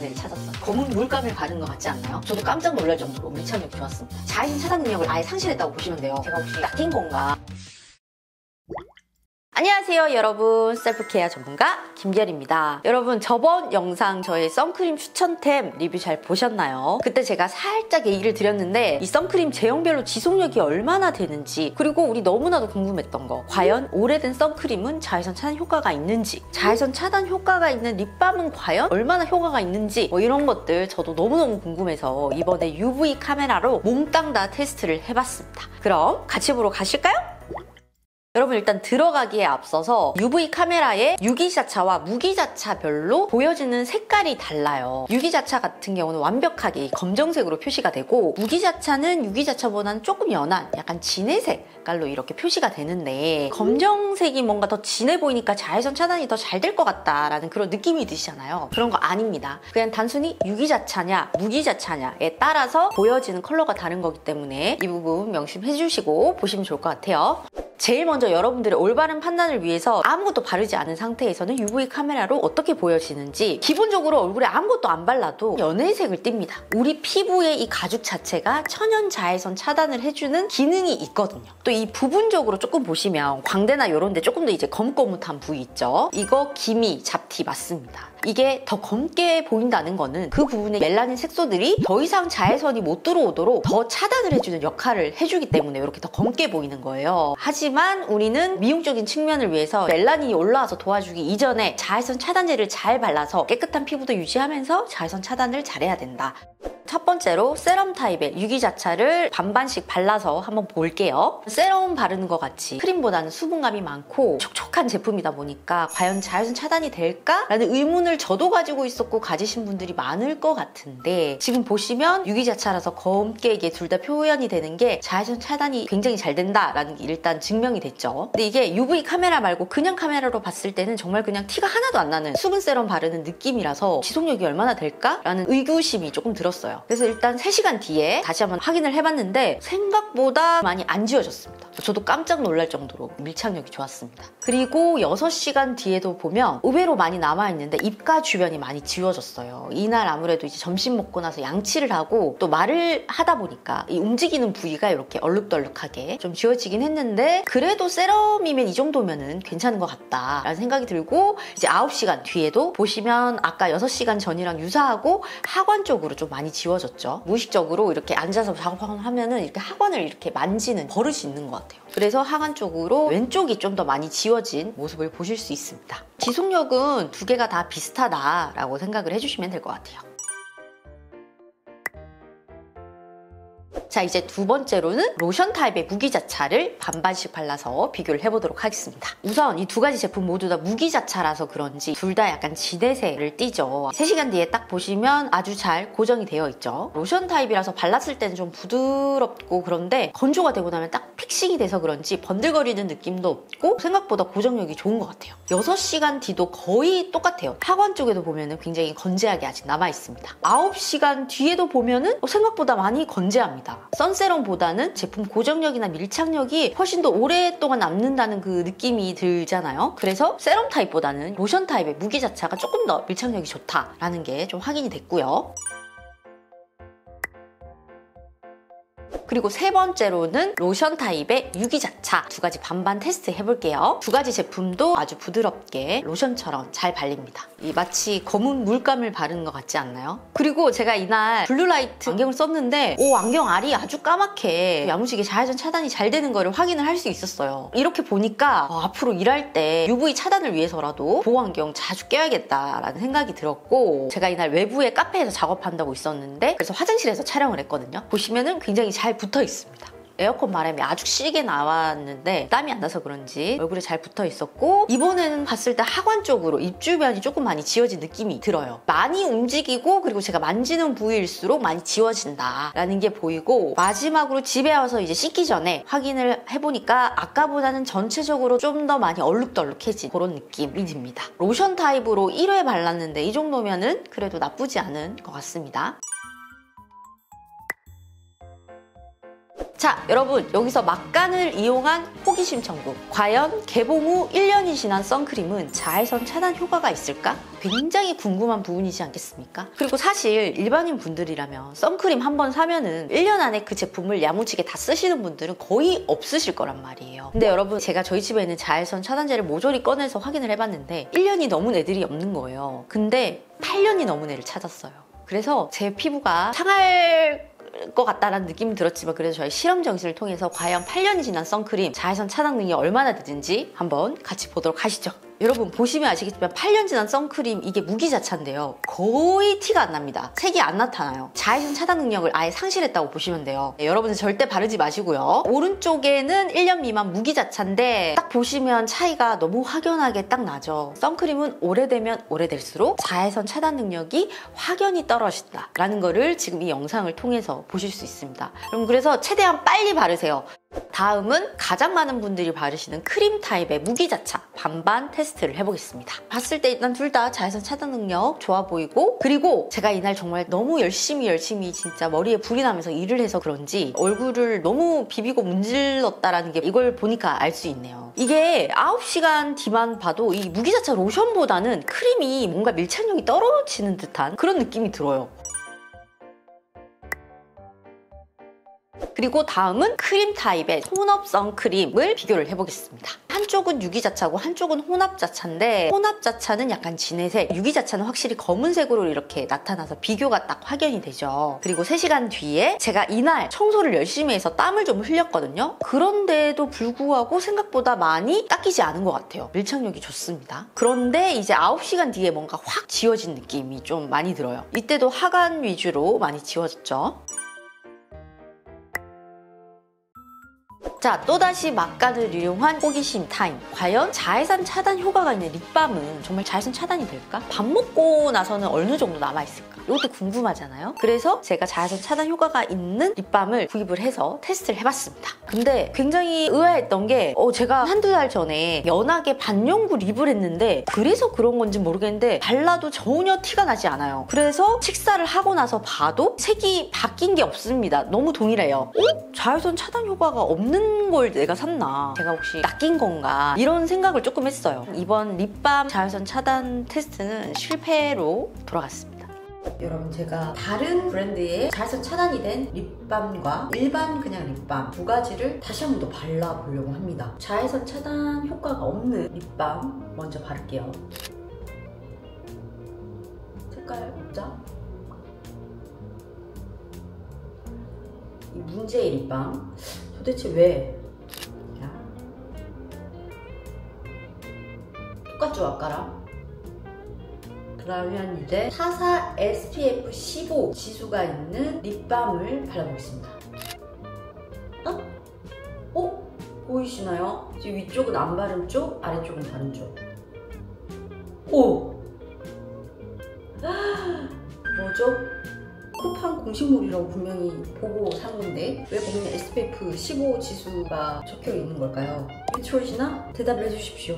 때문에 찾았어요. 검은 물감을 바른 것 같지 않나요? 저도 깜짝 놀랄 정도로 밀착력이 좋았습니다. 자외선 차단 능력을 아예 상실했다고 보시면 돼요. 제가 혹시 낯인 건가? 안녕하세요 여러분 셀프케어 전문가 김결입니다 여러분 저번 영상 저의 선크림 추천템 리뷰 잘 보셨나요? 그때 제가 살짝 얘기를 드렸는데 이 선크림 제형별로 지속력이 얼마나 되는지 그리고 우리 너무나도 궁금했던 거 과연 오래된 선크림은 자외선 차단 효과가 있는지 자외선 차단 효과가 있는 립밤은 과연 얼마나 효과가 있는지 뭐 이런 것들 저도 너무너무 궁금해서 이번에 UV 카메라로 몽땅 다 테스트를 해봤습니다 그럼 같이 보러 가실까요? 여러분 일단 들어가기에 앞서서 UV 카메라의 유기자차와 무기자차별로 보여지는 색깔이 달라요. 유기자차 같은 경우는 완벽하게 검정색으로 표시가 되고 무기자차는 유기자차보다는 조금 연한 약간 진해 색 깔로 이렇게 표시가 되는데 검정색이 뭔가 더 진해 보이니까 자외선 차단이 더 잘 될 것 같다라는 그런 느낌이 드시잖아요. 그런 거 아닙니다. 그냥 단순히 유기자차냐 무기자차냐에 따라서 보여지는 컬러가 다른 거기 때문에 이 부분 명심해 주시고 보시면 좋을 것 같아요. 제일 먼저 여러분들의 올바른 판단을 위해서 아무것도 바르지 않은 상태에서는 UV 카메라로 어떻게 보여지는지 기본적으로 얼굴에 아무것도 안 발라도 연회색을 띱니다. 우리 피부의 이 가죽 자체가 천연 자외선 차단을 해주는 기능이 있거든요. 또 이 부분적으로 조금 보시면 광대나 이런 데 조금 더 이제 검거뭇한 부위 있죠? 이거 기미, 잡티 맞습니다. 이게 더 검게 보인다는 거는 그 부분에 멜라닌 색소들이 더 이상 자외선이 못 들어오도록 더 차단을 해주는 역할을 해주기 때문에 이렇게 더 검게 보이는 거예요. 하지만 우리는 미용적인 측면을 위해서 멜라닌이 올라와서 도와주기 이전에 자외선 차단제를 잘 발라서 깨끗한 피부도 유지하면서 자외선 차단을 잘해야 된다. 첫 번째로 세럼 타입의 유기자차를 반반씩 발라서 한번 볼게요. 세럼 바르는 것 같이 크림보다는 수분감이 많고 촉촉한 제품이다 보니까 과연 자외선 차단이 될까? 라는 의문을 저도 가지고 있었고 가지신 분들이 많을 것 같은데 지금 보시면 유기자차라서 검게 이게 둘 다 표현이 되는 게 자외선 차단이 굉장히 잘 된다라는 게 일단 증명이 됐죠. 근데 이게 UV 카메라 말고 그냥 카메라로 봤을 때는 정말 그냥 티가 하나도 안 나는 수분 세럼 바르는 느낌이라서 지속력이 얼마나 될까 라는 의구심이 조금 들었어요. 그래서 일단 3시간 뒤에 다시 한번 확인을 해봤는데 생각보다 많이 안 지워졌습니다. 저도 깜짝 놀랄 정도로 밀착력이 좋았습니다. 그리고 6시간 뒤에도 보면 의외로 많이 남아있는데 입가 주변이 많이 지워졌어요. 이날 아무래도 이제 점심 먹고 나서 양치를 하고 또 말을 하다 보니까 이 움직이는 부위가 이렇게 얼룩덜룩하게 좀 지워지긴 했는데 그래도 세럼이면 이 정도면은 괜찮은 것 같다라는 생각이 들고 이제 9시간 뒤에도 보시면 아까 6시간 전이랑 유사하고 하관 쪽으로 좀 많이 지워졌 죠. 무의식적으로 이렇게 앉아서 작업하면은 이렇게 하관을 이렇게 만지는 버릇이 있는 것 같아요. 그래서 하관 쪽으로 왼쪽이 좀 더 많이 지워진 모습을 보실 수 있습니다. 지속력은 두 개가 다 비슷하다라고 생각을 해주시면 될 것 같아요. 자 이제 두 번째로는 로션 타입의 무기자차를 반반씩 발라서 비교를 해보도록 하겠습니다. 우선 이 두 가지 제품 모두 다 무기자차라서 그런지 둘 다 약간 지대색을 띠죠. 3시간 뒤에 딱 보시면 아주 잘 고정이 되어 있죠. 로션 타입이라서 발랐을 때는 좀 부드럽고 그런데 건조가 되고 나면 딱 fixing이 돼서 그런지 번들거리는 느낌도 없고 생각보다 고정력이 좋은 것 같아요. 6시간 뒤도 거의 똑같아요. 하관 쪽에도 보면 굉장히 건재하게 아직 남아있습니다. 9시간 뒤에도 보면 생각보다 많이 건재합니다. 선세럼보다는 제품 고정력이나 밀착력이 훨씬 더 오랫동안 남는다는 그 느낌이 들잖아요. 그래서 세럼 타입보다는 로션 타입의 무기 자체가 조금 더 밀착력이 좋다라는 게 좀 확인이 됐고요. 그리고 세 번째로는 로션 타입의 유기자차 두 가지 반반 테스트 해볼게요. 두 가지 제품도 아주 부드럽게 로션처럼 잘 발립니다. 이 마치 검은 물감을 바르는 것 같지 않나요? 그리고 제가 이날 blue light 안경을 썼는데 오 안경 알이 아주 까맣게 야무지게 자외선 차단이 잘 되는 거를 확인을 할 수 있었어요. 이렇게 보니까 어, 앞으로 일할 때 UV 차단을 위해서라도 보호 안경 자주 껴야겠다라는 생각이 들었고 제가 이날 외부에 카페에서 작업한다고 있었는데 그래서 화장실에서 촬영을 했거든요. 보시면은 굉장히 잘 붙어 있습니다. 에어컨 바람이 아주 시게 나왔는데 땀이 안 나서 그런지 얼굴에 잘 붙어 있었고 이번에는 봤을 때 하관 쪽으로 입 주변이 조금 많이 지워진 느낌이 들어요. 많이 움직이고 그리고 제가 만지는 부위일수록 많이 지워진다라는 게 보이고 마지막으로 집에 와서 이제 씻기 전에 확인을 해보니까 아까보다는 전체적으로 좀 더 많이 얼룩덜룩해진 그런 느낌이 듭니다. 로션 타입으로 1회 발랐는데 이 정도면은 그래도 나쁘지 않은 것 같습니다. 자, 여러분 여기서 막간을 이용한 호기심 천국. 과연 개봉 후 1년이 지난 선크림은 자외선 차단 효과가 있을까? 굉장히 궁금한 부분이지 않겠습니까? 그리고 사실 일반인 분들이라면 선크림 한 번 사면은 1년 안에 그 제품을 야무지게 다 쓰시는 분들은 거의 없으실 거란 말이에요. 근데 여러분 제가 저희 집에 있는 자외선 차단제를 모조리 꺼내서 확인을 해봤는데 1년이 넘은 애들이 없는 거예요. 근데 8년이 넘은 애를 찾았어요. 그래서 제 피부가 상할 것 같다라는 느낌이 들었지만 그래도 저희 실험 정신을 통해서 과연 8년이 지난 선크림 자외선 차단 능력이 얼마나 되는지 한번 같이 보도록 하시죠. 여러분 보시면 아시겠지만 8년 지난 선크림 이게 무기자차인데요. 거의 티가 안 납니다. 색이 안 나타나요. 자외선 차단 능력을 아예 상실했다고 보시면 돼요. 네, 여러분은 절대 바르지 마시고요. 오른쪽에는 1년 미만 무기자차인데 딱 보시면 차이가 너무 확연하게 딱 나죠. 선크림은 오래되면 오래될수록 자외선 차단 능력이 확연히 떨어진다라는 거를 지금 이 영상을 통해서 보실 수 있습니다. 그럼 그래서 최대한 빨리 바르세요. 다음은 가장 많은 분들이 바르시는 크림 타입의 무기자차 반반 테스트를 해보겠습니다. 봤을 때 일단 둘 다 자외선 차단 능력 좋아 보이고 그리고 제가 이날 정말 너무 열심히 열심히 진짜 머리에 불이 나면서 일을 해서 그런지 얼굴을 너무 비비고 문질렀다라는 게 이걸 보니까 알 수 있네요. 이게 9시간 뒤만 봐도 이 무기자차 로션보다는 크림이 뭔가 밀착력이 떨어지는 듯한 그런 느낌이 들어요. 그리고 다음은 크림 타입의 혼합 선크림을 비교를 해보겠습니다. 한쪽은 유기자차고 한쪽은 혼합자차인데 혼합자차는 약간 진회색, 유기자차는 확실히 검은색으로 이렇게 나타나서 비교가 딱 확연이 되죠. 그리고 3시간 뒤에 제가 이날 청소를 열심히 해서 땀을 좀 흘렸거든요. 그런데도 불구하고 생각보다 많이 닦이지 않은 것 같아요. 밀착력이 좋습니다. 그런데 이제 9시간 뒤에 뭔가 확 지워진 느낌이 좀 많이 들어요. 이때도 하간 위주로 많이 지워졌죠. 자, 또다시 막간을 이용한 호기심 타임. 과연 자외선 차단 효과가 있는 립밤은 정말 자외선 차단이 될까? 밥 먹고 나서는 어느 정도 남아있을까? 이것도 궁금하잖아요. 그래서 제가 자외선 차단 효과가 있는 립밤을 구입을 해서 테스트를 해봤습니다. 근데 굉장히 의아했던 게 어, 제가 한두 달 전에 연하게 반영구 립을 했는데 그래서 그런 건지 모르겠는데 발라도 전혀 티가 나지 않아요. 그래서 식사를 하고 나서 봐도 색이 바뀐 게 없습니다. 너무 동일해요. 어? 자외선 차단 효과가 없는 걸 내가 샀나? 제가 혹시 낚인 건가? 이런 생각을 조금 했어요. 이번 립밤 자외선 차단 테스트는 실패로 돌아갔습니다. 여러분 제가 다른 브랜드의 자외선 차단이 된 립밤과 일반 그냥 립밤 두 가지를 다시 한 번 더 발라보려고 합니다. 자외선 차단 효과가 없는 립밤 먼저 바를게요. 색깔 보자. 이 문제의 립밤 도대체 왜? 자. 똑같죠 아까랑? 그러면 이제 타사 SPF 15 지수가 있는 립밤을 발라보겠습니다. 어? 어? 보이시나요? 지금 위쪽은 안 바른 쪽, 아래쪽은 바른 쪽. 오! 뭐죠? 쿠팡 공식몰이라고 분명히 보고 산 건데 왜 보면 SPF 15 지수가 적혀 있는 걸까요? 미추얼이나 대답을 해주십시오.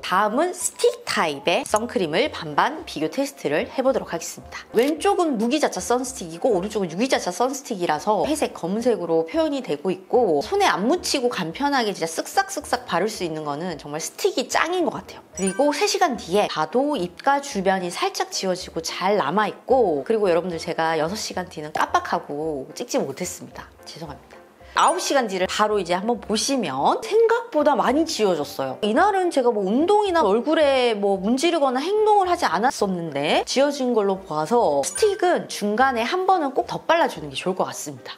다음은 스틱 타입의 선크림을 반반 비교 테스트를 해보도록 하겠습니다. 왼쪽은 무기자차 선스틱이고 오른쪽은 유기자차 선스틱이라서 회색, 검은색으로 표현이 되고 있고 손에 안 묻히고 간편하게 진짜 쓱싹쓱싹 바를 수 있는 거는 정말 스틱이 짱인 것 같아요. 그리고 3시간 뒤에 봐도 입가 주변이 살짝 지워지고 잘 남아있고 그리고 여러분들 제가 6시간 뒤는 깜빡하고 찍지 못했습니다. 죄송합니다. 9시간 뒤를 바로 이제 한번 보시면 생각보다 많이 지워졌어요. 이날은 제가 뭐 운동이나 얼굴에 뭐 문지르거나 행동을 하지 않았었는데 지워진 걸로 봐서 스틱은 중간에 한 번은 꼭 덧발라주는 게 좋을 것 같습니다.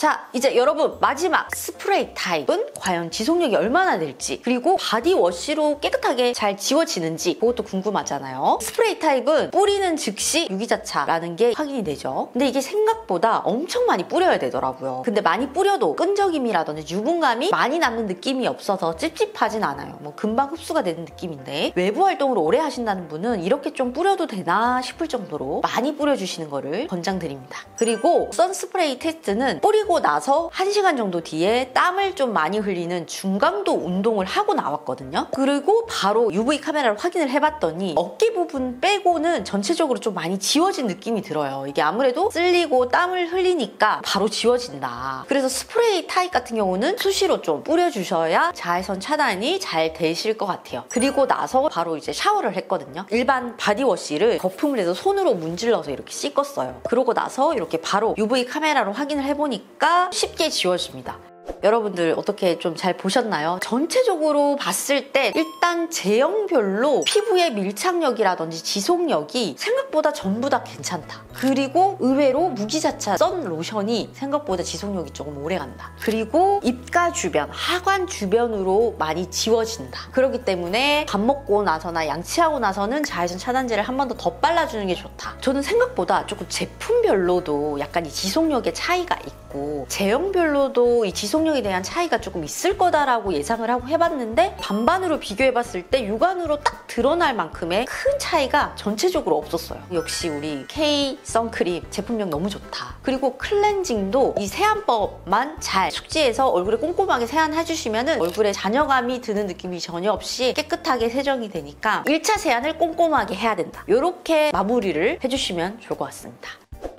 자 이제 여러분 마지막 스프레이 타입은 과연 지속력이 얼마나 될지 그리고 바디워시로 깨끗하게 잘 지워지는지 그것도 궁금하잖아요. 스프레이 타입은 뿌리는 즉시 유기자차라는 게 확인이 되죠. 근데 이게 생각보다 엄청 많이 뿌려야 되더라고요. 근데 많이 뿌려도 끈적임이라든지 유분감이 많이 남는 느낌이 없어서 찝찝하진 않아요. 뭐 금방 흡수가 되는 느낌인데. 외부 활동을 오래 하신다는 분은 이렇게 좀 뿌려도 되나 싶을 정도로 많이 뿌려주시는 거를 권장드립니다. 그리고 선스프레이 테스트는 뿌리고 쓰고 나서 1시간 정도 뒤에 땀을 좀 많이 흘리는 중강도 운동을 하고 나왔거든요. 그리고 바로 UV 카메라를 확인을 해봤더니 어깨 부분 빼고는 전체적으로 좀 많이 지워진 느낌이 들어요. 이게 아무래도 쓸리고 땀을 흘리니까 바로 지워진다. 그래서 스프레이 타입 같은 경우는 수시로 좀 뿌려주셔야 자외선 차단이 잘 되실 것 같아요. 그리고 나서 바로 이제 샤워를 했거든요. 일반 바디워시를 거품을 해서 손으로 문질러서 이렇게 씻었어요. 그러고 나서 이렇게 바로 UV 카메라로 확인을 해보니까 쉽게 지워집니다. 여러분들 어떻게 좀 잘 보셨나요? 전체적으로 봤을 때 일단 제형별로 피부의 밀착력이라든지 지속력이 생각보다 전부 다 괜찮다. 그리고 의외로 무기자차 선 로션이 생각보다 지속력이 조금 오래 간다. 그리고 입가 주변, 하관 주변으로 많이 지워진다. 그렇기 때문에 밥 먹고 나서나 양치하고 나서는 자외선 차단제를 한 번 더 더 발라주는 게 좋다. 저는 생각보다 조금 제품별로도 약간 이 지속력의 차이가 있고 제형별로도 이 지 속력에 대한 차이가 조금 있을 거다라고 예상을 하고 해봤는데 반반으로 비교해봤을 때 육안으로 딱 드러날 만큼의 큰 차이가 전체적으로 없었어요. 역시 우리 K 선크림 제품력 너무 좋다. 그리고 클렌징도 이 세안법만 잘 숙지해서 얼굴에 꼼꼼하게 세안해주시면 얼굴에 잔여감이 드는 느낌이 전혀 없이 깨끗하게 세정이 되니까 1차 세안을 꼼꼼하게 해야 된다. 이렇게 마무리를 해주시면 좋을 것 같습니다.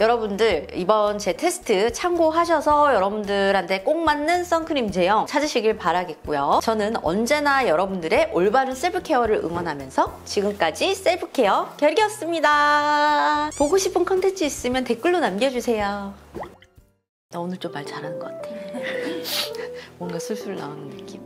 여러분들 이번 제 테스트 참고하셔서 여러분들한테 꼭 맞는 선크림 제형 찾으시길 바라겠고요. 저는 언제나 여러분들의 올바른 self-care를 응원하면서 지금까지 셀프케어 결이었습니다. 보고 싶은 컨텐츠 있으면 댓글로 남겨주세요. 나 오늘 좀 말 잘하는 것 같아. 뭔가 술술 나오는 느낌.